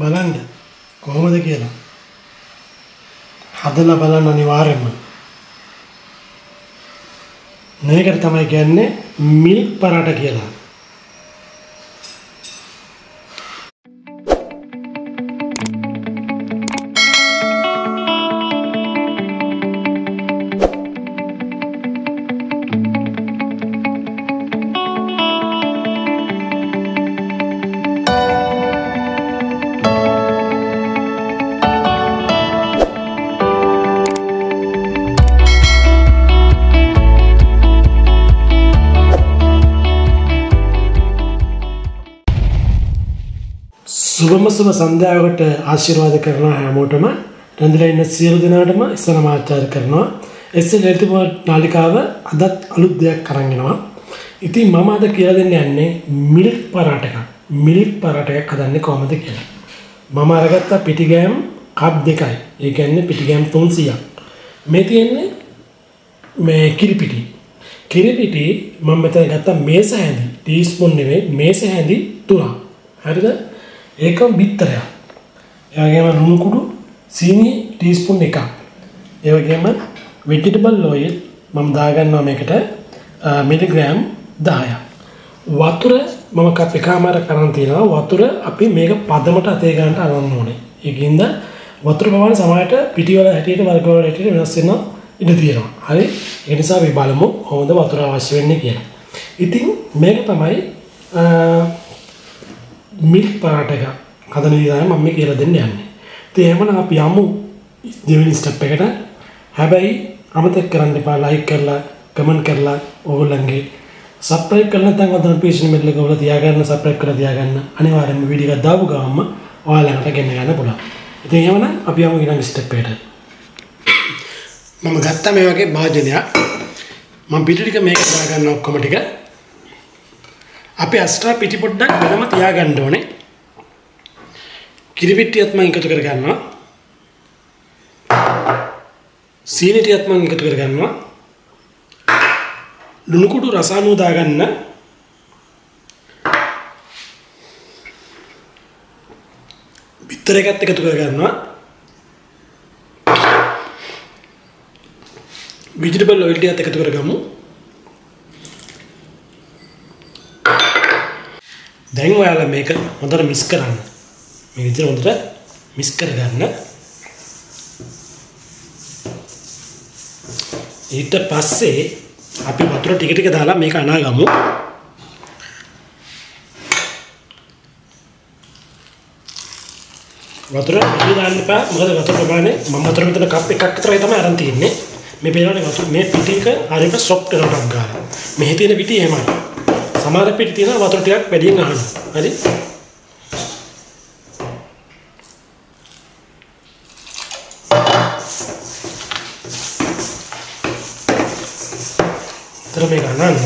බලන්න කොහොමද කියලා. හදලා බලන්න අනිවාර්යෙන්ම. මේකට තමයි කියන්නේ මිල්ක් පරාට කියලා. සුබම සුබ සන්ධ්‍යාවකට ආශිර්වාද කරනවා හැමෝටම. රැඳිලා ඉන්න සියලු දෙනාටම ඉස්සරම ආචාර කරනවා. එස් ලේතිප නාලිකාව අදත් අලුත් දෙයක් අරන් එනවා. ඉතින් මම අද කියලා දෙන්න යන්නේ මිල්ක් පරාට එකක්. මිල්ක් පරාට එකක් හදන්නේ කොහොමද කියලා. මම අරගත්ත පිටිගෑම් කප් දෙකයි. ඒ කියන්නේ පිටිගෑම් 300ක් මේ තියෙන්නේ මේ කිරිපිටි. කිරිපිටි මම මෙතන ගත්ත මේස හැඳි. ටීස්පූන් නෙවෙයි මේස හැඳි තුනක්. හරිද? ඒක බිත්තරයක්. එවගේම ලුණු කුඩු සීනි ටීස්පූන් එකක්. ඒ වගේම වෙජිටබල් ඔයිල් මම දාගන්නවා මේකට මිලිග්‍රෑම් 10ක් වතුර මම කප් එකමාර කරන් තියෙනවා. වතුර අපි මේක පදමට අතේ ගන්නට අරන් ඕනේ. ඒකින්ද වතුර ප්‍රමාණය සමහරට පිටිවල හැටියට වර්ගවල හැටියට වෙනස් වෙනවා ඉඩ තියෙනවා. හරි? ඒ නිසා අපි බලමු කොහොමද වතුර අවශ්‍ය වෙන්නේ කියලා. ඉතින් මේක තමයි මිල්ක් පරාට එක හදන විදිහයි මම මේ කියලා දෙන්න යන්නේ. ඉතින් එහෙමනම් අපි යමු දෙවෙනි ස්ටෙප් එකට. හැබැයි අමතක කරන්න එපා ලයික් කරලා කමෙන්ට් කරලා ඕගොල්ලන්ගේ සබ්ස්ක්‍රයිබ් කරලා නැත්නම් ඔතන පේජ් එක මෙල්ල ගවලා තියාගන්න සබ්ස්ක්‍රයිබ් කරලා තියාගන්න අනිවාර්යයෙන්ම වීඩියෝ එකක් දාපු ගමන්ම ඔයාලකට ගෙන්න ගන්න පුළුවන්. ඉතින් එහෙමනම් අපි යමු ඊළඟ ස්ටෙප් එකට. මම ගත්තා මේ වගේ භාජනයක්. මම පිටු ටික මේක දාගන්න ඔක්කොම ටික අපි අස්ට්‍රා පිටි පොඩ්ඩක් වෙනම තියාගන්න ඕනේ. කිරිපිට්ටියත් මම එකතු කරගන්නවා. සීනි ටිකත් මම එකතු කරගන්නවා. ලුණු කුඩු රස අනුව දාගන්න. බිත්තර එකත් එකතු කරගන්නවා. විජිටබල් ඔයිල් ටිකත් එකතු කරගමු. දැන් ඔයාලා මේක හොඳට මිස් කරන්න. මේ විදිහට හොඳට මිස් කරගන්න. ඊට පස්සේ අපි වතුර ටික ටික දාලා මේක අනාගමු. වතුර වැඩි දාන්න එපා. මොකද වතුර ප්‍රමාණය මම වතුර මෙතන කප් එකක් විතරයි තමයි අරන් තියෙන්නේ. මේ පේනවනේ වතුර මේ පිටි එක හරියට සොෆ්ට් වෙනවා ගාලා. මෙහි තියෙන පිටි එහෙමයි. සමහර පිටි තියෙන වතුර ටිකක් වැඩියෙන් අහනවා. හරි? තර මේක අනන්න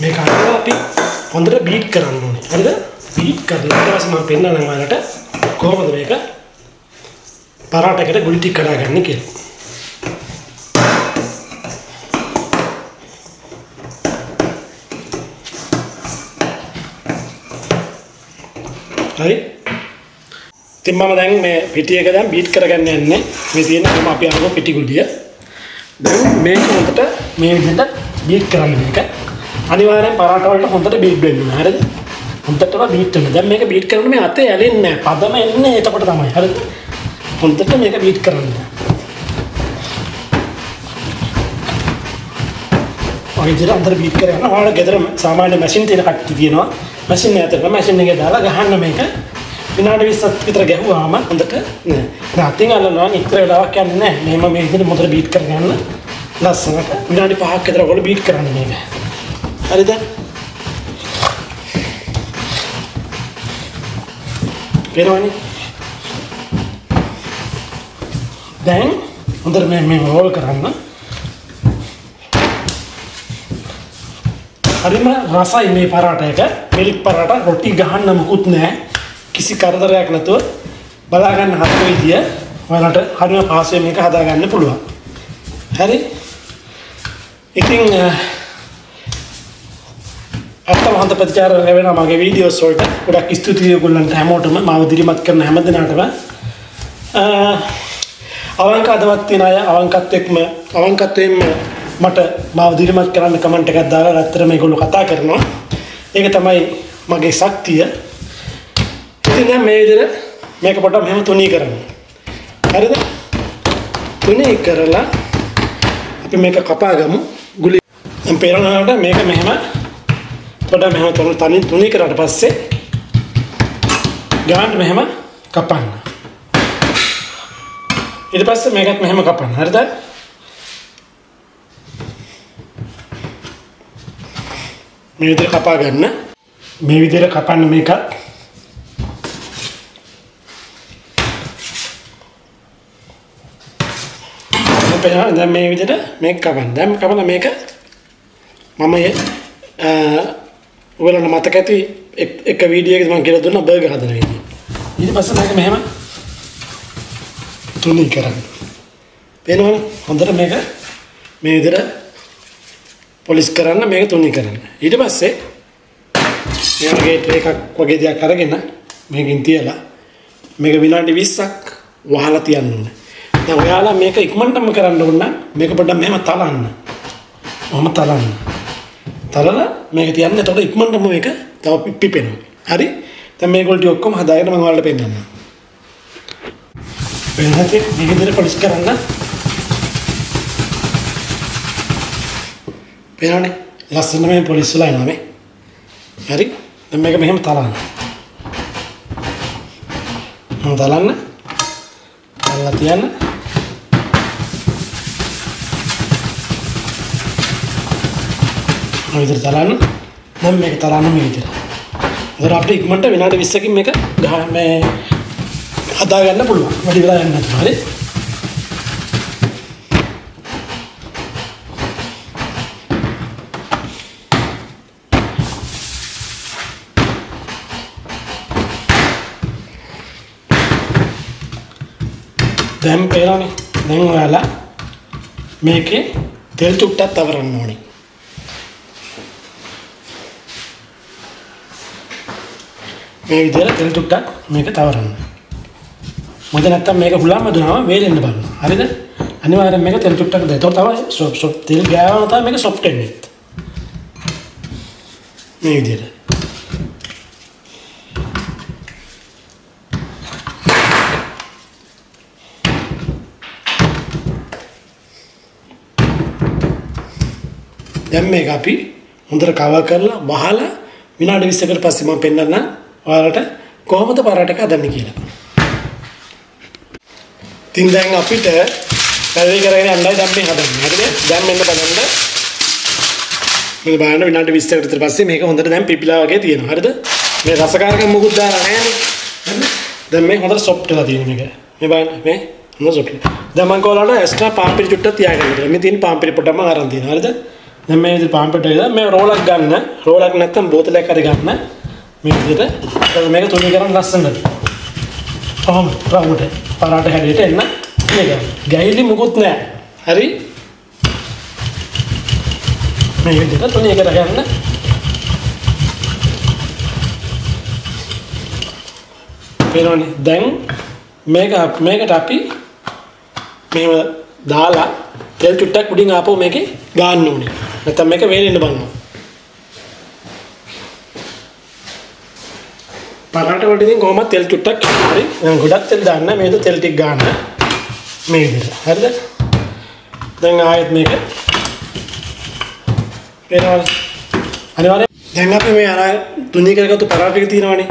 මේක අරලා අපි හොඳට බීට් කරන්න ඕනේ. හරිද? බීට් කරලා ඊට පස්සේ මම පෙන්නන්නම් ඔයාලට කොහොමද මේක පරාටකට ගුලි ටික කඩාගන්නේ කියලා. හරි? ඉතින් මම දැන් මේ පිටියක දැන් බීට් කරගන්න යන්නේ. මේ තියෙන මම අපි අරගෙන පිටි ගුලිය. දැන් මේක හොඳට මේ විදිහට බීට් කරන්න මේක. අනිවාර්යෙන් පරාට වලට හොඳට බීට් වෙන්න ඕනේ. හරිද? හොඳටම බීට් වෙන්න. දැන් මේක බීට් කරනකොට මේ අතේ ඇලෙන්නේ නැහැ. පදම එන්නේ එතකොට තමයි. හරිද? හොඳට මේක බීට් කරන්න. ඔය විදිහට අnder බීට් කරගෙන ඔයාලා ගෙදර සාමාන්‍ය මැෂින් තියෙන කට්ටිය තියෙනවා. මැෂින් එක ඇතුළේ මැෂින් එකේ දාලා ගහන්න මේක. විනාඩි 20ක් විතර ගැහුවාම හොඳට නෑ. දැන් අතින් අල්ලනවා ඉතර වෙලාවක් යන්නේ නැහැ. මෙහෙම මේ විදිහට මොතර බීට් කරගන්න. ලස්සනට විනාඩි 5ක් විතර ඔයගොල්ලෝ බීට් කරන්න මේක. හරිද? පේනවනේ? දැන් හොඳට මේ මේ රෝල් කරන්න. හරිම රසයි මේ පරාට එක. මිල්ක් පරාට රොටි ගහන්න මුකුත් නැහැ. කිසි කරදරයක් නැතුව බලාගන්න හදන විදිය ඔයාලට හරිම පහසුවෙන් මේක හදාගන්න පුළුවන්. හරි? ඉතින් ඇත්තම හොඳ ප්‍රතිචාර ලැබෙනවා මගේ වීඩියෝස් වලට. ගොඩක් ස්තුතියි ඔයගොල්ලන්ට හැමෝටම මාව දිරිමත් කරන හැම දිනාටම. අවංක අදවත් තියෙන අය අවංකත්වෙක්ම අවංකත්වයෙන්ම මට මාව දිරිමත් කරන්න කමෙන්ට් එකක් දාලා ඇත්තට මේගොල්ලෝ කතා කරනවා. ඒක තමයි මගේ ශක්තිය. ඉතින් දැන් මේ විදිහට මේක පොඩ්ඩක් මෙහෙම තුනී කරන්න. හරිද? තුනී කරලා අපි මේක කපා ගමු. ගුලි දැන් පේනවලට මේක මෙහෙම පොඩ්ඩක් මෙහෙම තුන තනි තුනී කරාට පස්සේ ගාන්න මෙහෙම කපන්න. ඊට පස්සේ මේකත් මෙහෙම කපන්න. හරිද? මේ විදිහට කපා ගන්න. මේ විදිහට කපන්න මේකත්. පේනවා දැන් මේ විදිහට මේක කපන්න. දැන් කපලා මේක මම ඔයගලන්ට මතක ඇති එක වීඩියෝ එකක මම කියලා දුන්නා බර්ගර් හදන විදිය. ඊට පස්සේ මේක මෙහෙම තුනී කරන්න. පේනවනේ හොඳට මේක මේ විදිහට පොලිස් කරන්න මේක තුනී කරන්න. ඊට පස්සේ මේ වගේ ට්‍රේ එකක් වගේ දෙයක් අරගෙන මේකෙන් තියලා මේක විනාඩි 20ක් වහලා තියන්න ඕනේ. දැන් ඔයාලා මේක ඉක්මනටම කරන්න ඕන නම් මේක පොඩ්ඩක් මෙහෙම තලන්න. ඔහොම තලන්න. තලලා මේක තියන්න එතකොට ඉක්මනටම මේක තව පිපෙනවා. හරි? දැන් මේගොල්ලෝ ටික ඔක්කොම හදාගෙන මම ඔයාලට පෙන්නන්නම්. වෙනහට මේ විදිහට පොලිස් කරන්න. පේනවනේ? ලස්සන මේ පොලිස් වල එනවා මේ. හරි? දැන් මේක මෙහෙම තලන්න. මම තලන්න. තලලා තියන්න. මේ විදිහට තලන්න. දැන් මේක තලන්න මේ විදිහට. ඒතර අපිට ඉක්මනට විනාඩි 20කින් මේක ගහ මේ හදා ගන්න පුළුවන්. වැඩි වෙලා යන්නේ නැතුව. හරි? දැන් පේනවනේ. දැන් ඔයාලා මේකේ තෙල් චුට්ටක් තවරන්න ඕනේ. මේ විදිහට තෙල් ටුක්ටක් මේක තවරන්න. මොකද නැත්තම් මේක හුලම්ම දුනම වේලෙන්න බලන්න. හරිද? අනිවාර්යෙන් මේක තෙල් ටුක්ටක් දෙන්න. ඒතකොට තමයි සොප් සොප් තෙල් ගෑවම තමයි මේක සොෆ්ට් වෙන්නේ. මේ විදිහට. දැන් මේක අපි හොඳට කවර් කරලා වහලා විනාඩි 20කට පස්සේ මම පෙන්නන්නම් ඔයාලට කොහොමද පරාට එක හදන්නේ කියලා. ඉතින් දැන් අපිට පැරදි කරගෙන යන්නයි දැන් මේ හදන්නේ. හරිද? දැන් මෙන්න බලන්න. මේක බලන්න විනාඩි 20කට විතර පස්සේ මේක හොඳට දැන් පිපිලා වගේ තියෙනවා. හරිද? මේ රසකාරකම් මොකුත් දාලා නැහැ නේ. දැන් මේ හොඳට සොෆ්ට් වෙලා තියෙන මේක. මේ බලන්න මේ හොඳ සොෆ්ට්. දැන් මම කොහොලට එක්ස්ට්‍රා පාම්පිරි චුට්ටක් තියාගන්න කියලා. මේ තියෙන පාම්පිරි පොටම අරන් තියෙනවා. හරිද? දැන් මේ විදිහට පාම්පිරි එක මේ රෝලක් ගන්න. රෝලක් නැත්තම් බෝතලයක් හරි ගන්න. මේ විදිහට මේක තුනී කරන් ලස්සනට. කොහොම රවුට පරාට හැඩයට එන්න මේක. ගැහිලි මුකුත් නැහැ. හරි? මේ විදිහට තුනී කරගන්න. පේනවනේ දැන් මේක මේකට අපි මේව දාලා තෙල් චුට්ටක් උඩින් ආපහු මේකේ ගාන්න ඕනේ. නැත්නම් මේක වේලෙන්න බලනවා. පරාට වලට ඉතින් කොහොමද තෙල් චුට්ටක් හරි. දැන් ගොඩක් තෙල් දාන්න. මේක තෙල් ටික ගන්න. මේ විදිහට. හරිද? දැන් ආයෙත් මේක පේනවද? අනිවාර්යෙන් දැන් අපි මේ අර තුනී කරගත්තු පරාට ටික තියෙනවනේ.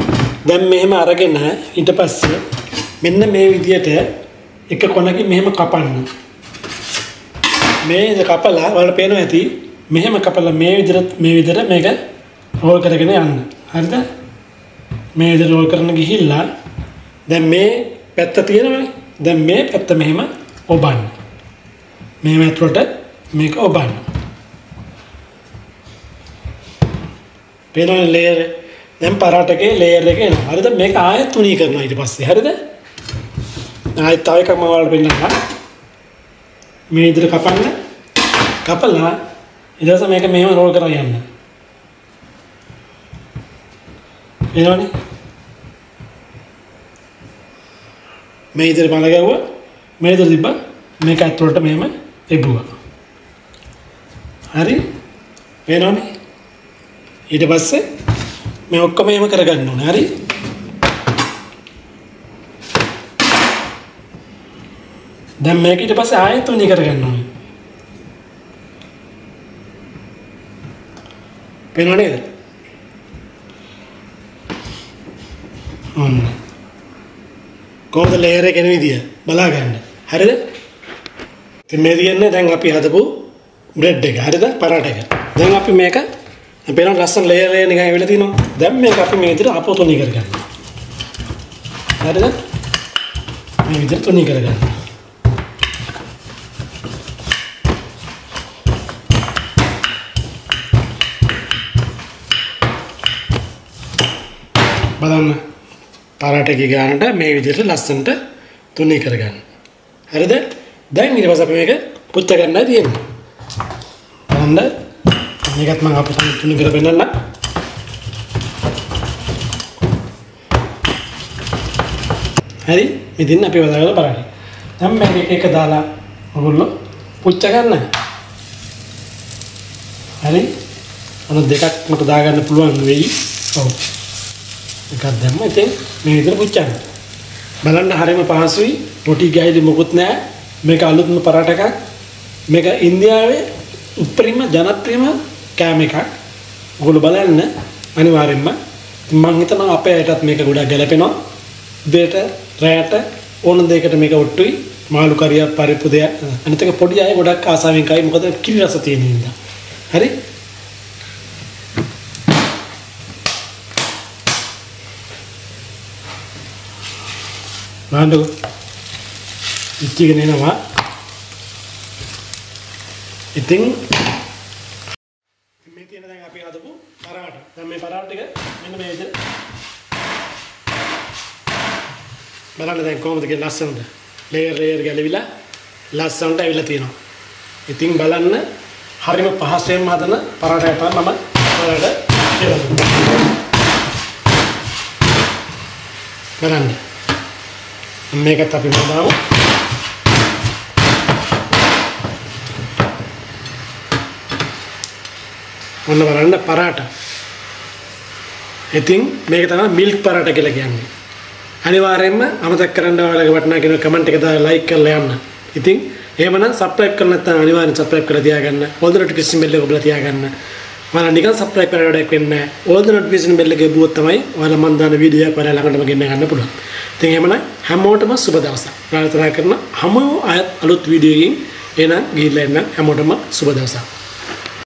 දැන් මෙහෙම අරගෙන ඊට පස්සේ මෙන්න මේ විදිහට එක කොනකින් මෙහෙම කපන්න. මේ කපලා වල පේනවා ඇති. මෙහෙම කපලා මේ විදිහට මේ විදිහට මේක රෝල් කරගෙන යන්න. හරිද මේ විදිහට රෝල් කරන ගිහිල්ලා දැන් මේ පැත්ත තියෙනවනේ. දැන් මේ පැත්ත මෙහෙම ඔබන්න. මේ මැතුරට මේක ඔබන්න. පේනවනේ ලේයර් දැන් පරාටකේ ලේයර් එක එනවා. හරිද? මේක ආයෙත් තුනී කරනවා ඊට පස්සේ. හරිද? ආයෙත් තව එකක් මම ඔයාලට පෙන්නන්නම්. මේ විදිහට කපන්න. කපලා ඊට පස්සේ මේක මෙහෙම රෝල් කරලා යන්න. එනවනේ. මේ විදිහට බල ගැව්වා. මේ විදිහට තිබ්බා. මේක ඇතුළට මෙහෙම එබුවා. හරි? පේනවනේ? ඊට පස්සේ මේ ඔක්කොම එහෙම කරගන්න ඕනේ. හරි? දැන් මේක ඊට පස්සේ ආයෙත් තුනී කරගන්න ඕනේ. පේනව නේද? ඔන්න. කොහොමද ලේයර් එක එන විදිය බලා ගන්න. හරිද? ඉතින් මේ තියන්නේ දැන් අපි හදපු බ්‍රෙඩ් එක. හරිද? පරාට එක. දැන් අපි මේක අපේන ලස්සන ලේයර් එක නිකන් ඇවිල්ලා තිනවා. දැන් මේක අපි මේ විදිහට අපෝ තුනී කරගන්න. හරිද? මේ විදිහට තුනී කරගන්න. බලන්න පරාට එක ගානට මේ විදිහට ලස්සනට තුනී කරගන්න. හරිද? දැන් ඊට පස්සේ අපි මේක පුච්ච ගන්නයි තියෙන්නේ. බලන්න මේකත් මම අපිට තුනී කර පෙන්නන්න. හරි ඉතින් අපි වදාගල බලන්න. දැන් මේක එක එක දාලා ඔයගොල්ලෝ පුච්ච ගන්න. හරි? අන දෙකක් මට දාගන්න පුළුවන් වෙයි. ඔව්. එකක් දැම්ම ඉතින් මේ විදිහට පුච්චන්න. බලන්න හරියම පහසුයි. පොටි ගෑලි මොකුත් නැහැ. මේක අලුත්ම පරාට එකක්. මේක ඉන්දියාවේ උපරිම ජනප්‍රියම කෑම එකක්. ඔයගොල්ලෝ බලන්න අනිවාර්යෙන්ම. මම හිතනවා අපේ අයටත් මේක ගොඩක් ගැලපෙනවා. දෙයට රැයට ඕන දෙයකට මේක ඔට්ටුයි. මාළු කරියක් පරිප්පු දෙයක්. අනිත් එක පොඩි අය ගොඩක් ආසාවෙන් කයි මොකද කිරි රස තියෙන නිසා. හරි? බලන්නකො ඉච්චිගෙන එනවා. ඉතින් මේ තියෙන දැන් අපි හදපු පරාට. දැන් මේ පරාට ටික මෙන්න මේ විදිහට බලන්න දැන් කොහොමද කියලා ලස්සනට. ලේයර් ලේයර් ගැලවිලා ලස්සනට ඇවිල්ලා තියෙනවා. ඉතින් බලන්න හරිම පහසුවෙන්ම හදන පරාටයක් තමයි මම ඔයාලට කියලා දුන්නා. බලන්න මේකත් අපි මදාමු ඔන්න බලන්න පරාට. ඉතින් මේක තමයි මිල්ක් පරාට කියලා කියන්නේ. අනිවාර්යයෙන්ම අමතක කරන්න ඔයාලගේ වටිනා කියන කමෙන්ට් එක දාලා ලයික් කරලා යන්න. ඉතින් එහෙමනම් සබ්ස්ක්‍රයිබ් කරලා නැත්නම් අනිවාර්යෙන් සබ්ස්ක්‍රයිබ් කරලා තියාගන්න. ඕල් ද නොටිෆිකේෂන් බෙල් එක ඔබලා තියාගන්න. ඔයාලා නිකන් සබ්ස්ක්‍රයිබ් කරලා වැඩක් වෙන්නේ නැහැ ඕල් ද නොටිෆිකේෂන් බෙල් එක ගියුවොත් තමයි ඔයාලා මන් දාන වීඩියෝ එක ඔයාලා ළඟටම ගෙන්න ගන්න පුළුවන් ඉතින් එහෙමනම් හැමෝටම සුබ දවසක්. ප්‍රාර්ථනා කරන හැමෝම අලුත් වීඩියෝ එකකින් එහෙනම් ගිහිල්ලා එන්න හැමෝටම සුබ දවසක්.